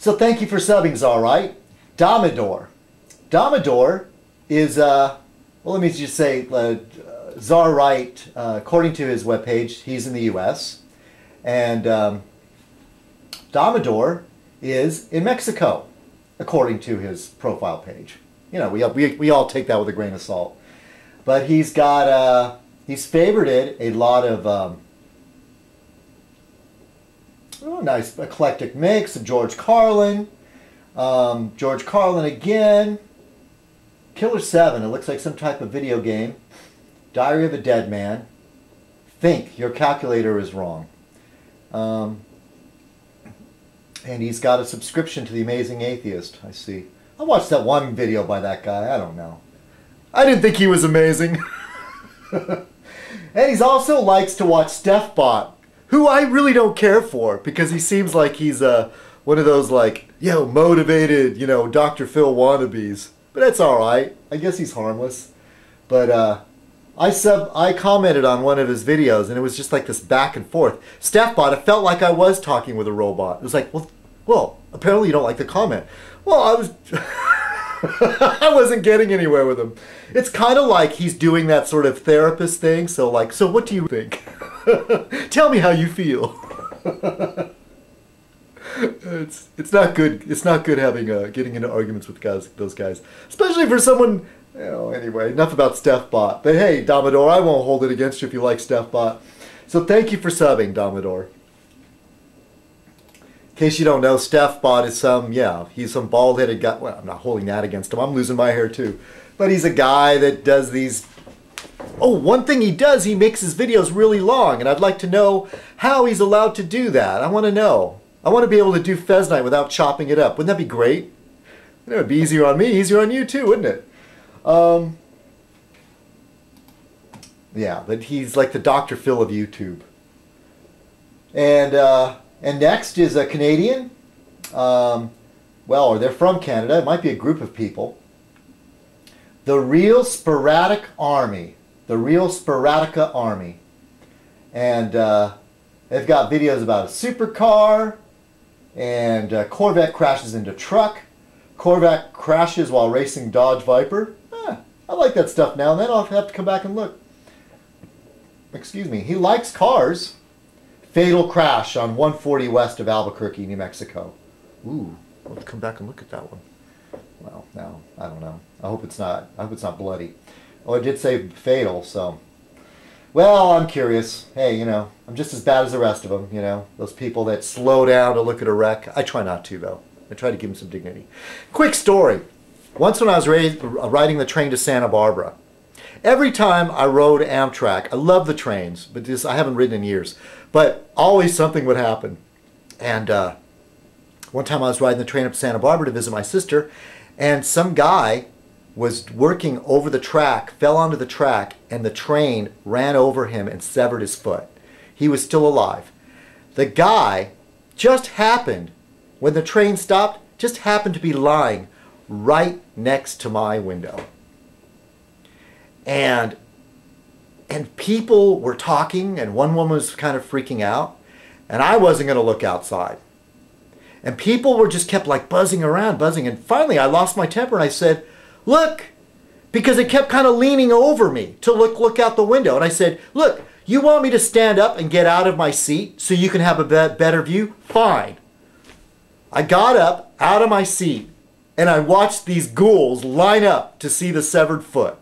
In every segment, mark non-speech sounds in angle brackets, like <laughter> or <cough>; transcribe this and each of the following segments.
So thank you for subbing, Zarright. Domador. Domador is, uh, well, let me just say, uh, Zarright, uh, according to his webpage, he's in the U.S. And um, Domador is in Mexico, according to his profile page. You know, we, we, we all take that with a grain of salt. But he's got, uh, he's favorited a lot of um, oh, nice eclectic mix of George Carlin. Um, George Carlin again. Killer 7, it looks like some type of video game. Diary of a Dead Man. Think, your calculator is wrong. Um, and he's got a subscription to The Amazing Atheist, I see. I watched that one video by that guy, I don't know. I didn't think he was amazing. <laughs> and he also likes to watch Stefbot, who I really don't care for because he seems like he's uh, one of those like, yo, motivated, you know, Dr. Phil wannabes. But that's all right. I guess he's harmless. But uh, I sub I commented on one of his videos and it was just like this back and forth. Stefbot, it felt like I was talking with a robot. It was like, well, well, apparently you don't like the comment. Well, I was. <laughs> I wasn't getting anywhere with him. It's kind of like he's doing that sort of therapist thing. So like, so what do you think? <laughs> <laughs> Tell me how you feel. it's it's not good. It's not good having uh, getting into arguments with guys those guys, especially for someone. You know, anyway, enough about Stefbot. But hey, Domador, I won't hold it against you if you like Stefbot. So thank you for subbing, Domador. In case you don't know, Stefbot is some, yeah, he's some bald-headed guy. Well, I'm not holding that against him. I'm losing my hair too. But he's a guy that does these Oh, one thing he does, he makes his videos really long, and I'd like to know how he's allowed to do that. I want to know. I want to be able to do Fez Night without chopping it up. Wouldn't that be great? It would be easier on me, easier on you too, wouldn't it? Um, yeah, but he's like the Dr. Phil of YouTube. And uh, and next is a Canadian. Um, well, or they're from Canada. It might be a group of people. The Real Sporadic Army the Real Sporadica Army. And uh, they've got videos about a supercar, and uh, Corvette crashes into truck. Corvette crashes while racing Dodge Viper. Eh, I like that stuff now and then. I'll have to come back and look. Excuse me. He likes cars. Fatal crash on 140 west of Albuquerque, New Mexico. Ooh, let's come back and look at that one. Well, no, I don't know. I hope it's not. I hope it's not bloody. Oh, it did say fatal, so. Well, I'm curious. Hey, you know, I'm just as bad as the rest of them, you know. Those people that slow down to look at a wreck. I try not to, though. I try to give them some dignity. Quick story. Once when I was raised, riding the train to Santa Barbara, every time I rode Amtrak, I love the trains, but this I haven't ridden in years, but always something would happen. And uh, one time I was riding the train up to Santa Barbara to visit my sister, and some guy was working over the track, fell onto the track, and the train ran over him and severed his foot. He was still alive. The guy just happened, when the train stopped, just happened to be lying right next to my window. And and people were talking and one woman was kind of freaking out and I wasn't going to look outside. And people were just kept like buzzing around, buzzing and finally I lost my temper and I said, Look, because it kept kind of leaning over me to look look out the window. And I said, look, you want me to stand up and get out of my seat so you can have a be better view? Fine. I got up out of my seat and I watched these ghouls line up to see the severed foot.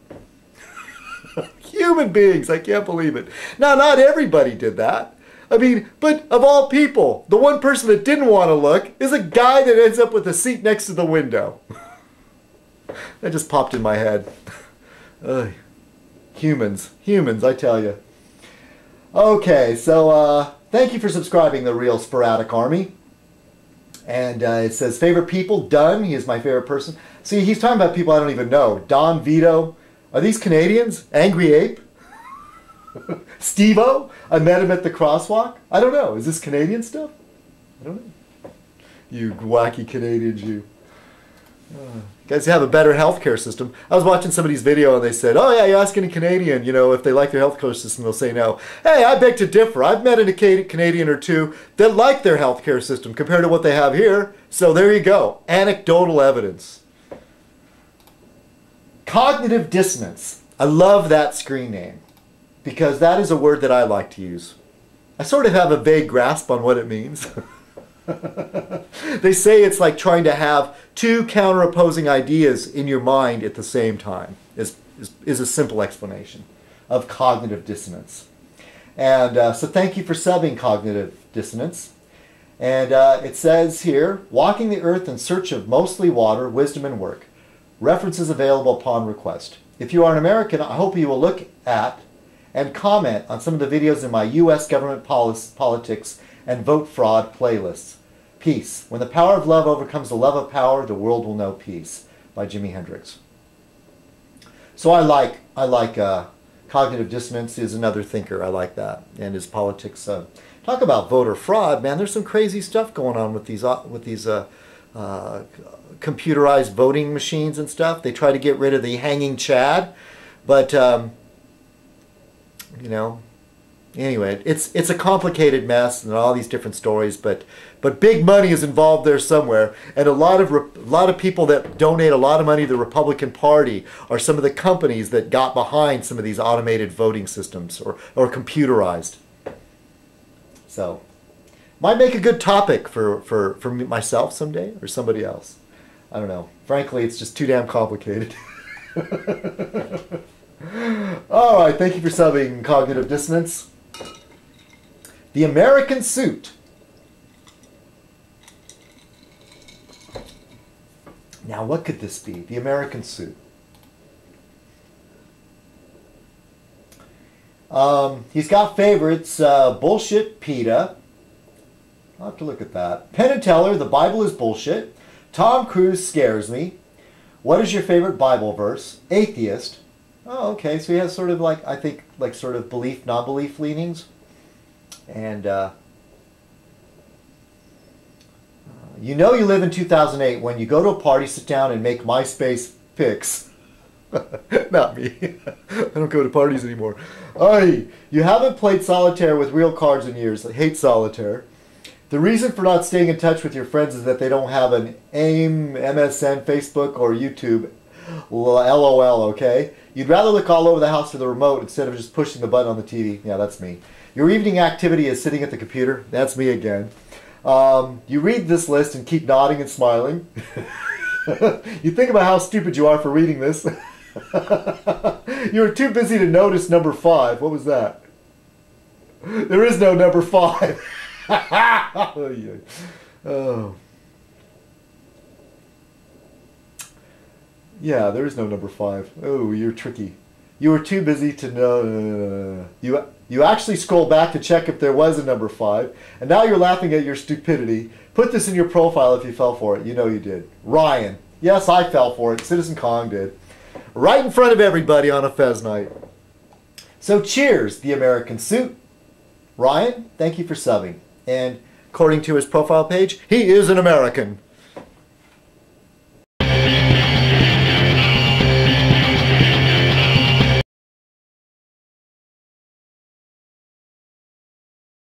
<laughs> Human beings, I can't believe it. Now, not everybody did that. I mean, but of all people, the one person that didn't want to look is a guy that ends up with a seat next to the window. <laughs> that just popped in my head. <laughs> uh, humans, humans, I tell you. Okay, so uh, thank you for subscribing the Real Sporadic Army. And uh, it says, favorite people, Dunn. He is my favorite person. See, he's talking about people I don't even know. Don Vito. Are these Canadians? Angry Ape? <laughs> Stevo? I met him at the crosswalk? I don't know. Is this Canadian stuff? I don't know. You wacky Canadians, you. Guys have a better healthcare system. I was watching somebody's video and they said, "Oh yeah, you ask any Canadian, you know, if they like their healthcare system." They'll say no. Hey, I beg to differ. I've met a Canadian or two that like their healthcare system compared to what they have here. So there you go, anecdotal evidence. Cognitive dissonance. I love that screen name because that is a word that I like to use. I sort of have a vague grasp on what it means. <laughs> <laughs> they say it's like trying to have two counter opposing ideas in your mind at the same time, is, is, is a simple explanation of cognitive dissonance. And uh, so thank you for subbing cognitive dissonance. And uh, it says here, walking the earth in search of mostly water, wisdom, and work. References available upon request. If you are an American, I hope you will look at and comment on some of the videos in my U.S. government politics and vote fraud playlists. Peace. When the power of love overcomes the love of power, the world will know peace. By Jimi Hendrix. So I like I like uh, cognitive dissonance is another thinker. I like that and his politics. Uh, talk about voter fraud, man. There's some crazy stuff going on with these uh, with these uh, uh, computerized voting machines and stuff. They try to get rid of the hanging Chad, but um, you know anyway, it's it's a complicated mess and all these different stories, but but big money is involved there somewhere, and a lot of a lot of people that donate a lot of money to the Republican Party are some of the companies that got behind some of these automated voting systems or or computerized. So, might make a good topic for for for myself someday or somebody else. I don't know. Frankly, it's just too damn complicated. <laughs> All right, thank you for subbing Cognitive Dissonance. The American Suit. Now, what could this be? The American Suit. Um, he's got favorites uh, Bullshit PETA. I'll have to look at that. Penn and Teller, The Bible is Bullshit. Tom Cruise scares me. What is your favorite Bible verse? Atheist. Oh, okay. So he has sort of like, I think, like sort of belief, non belief leanings. And uh, you know you live in 2008 when you go to a party, sit down, and make MySpace pics. <laughs> Not me. <laughs> I don't go to parties anymore. Aye, you haven't played solitaire with real cards in years. I hate solitaire. The reason for not staying in touch with your friends is that they don't have an AIM, MSN, Facebook, or YouTube. LOL, okay? You'd rather look all over the house for the remote instead of just pushing the button on the TV. Yeah, that's me. Your evening activity is sitting at the computer. That's me again. Um, you read this list and keep nodding and smiling. <laughs> you think about how stupid you are for reading this. <laughs> you were too busy to notice number five. What was that? There is no number five. <laughs> oh. Yeah, there is no number five. Oh, you're tricky. You were too busy to know. You you actually scroll back to check if there was a number five, and now you're laughing at your stupidity. Put this in your profile if you fell for it. You know you did. Ryan. Yes, I fell for it. Citizen Kong did. Right in front of everybody on a Fez night. So cheers, the American suit. Ryan, thank you for subbing. And according to his profile page, he is an American.